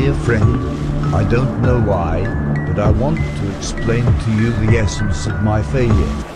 dear friend, I don't know why, but I want to explain to you the essence of my failure.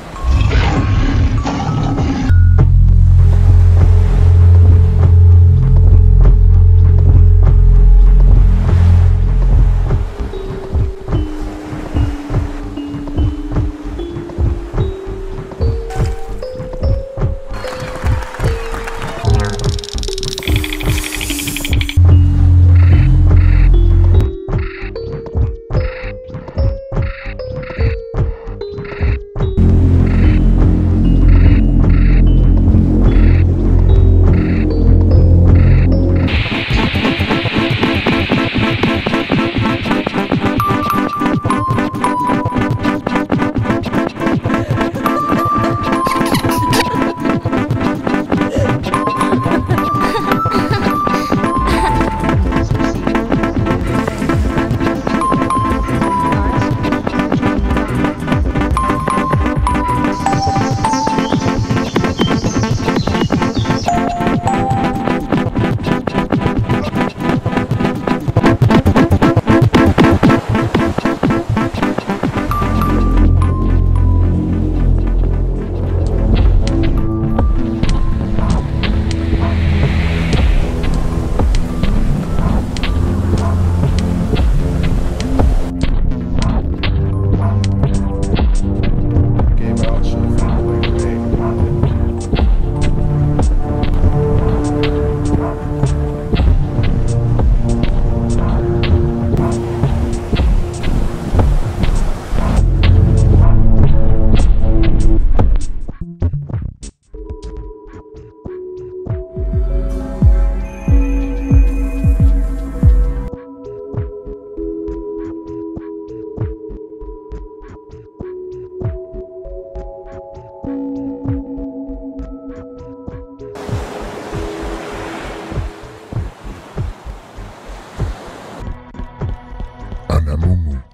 Momo.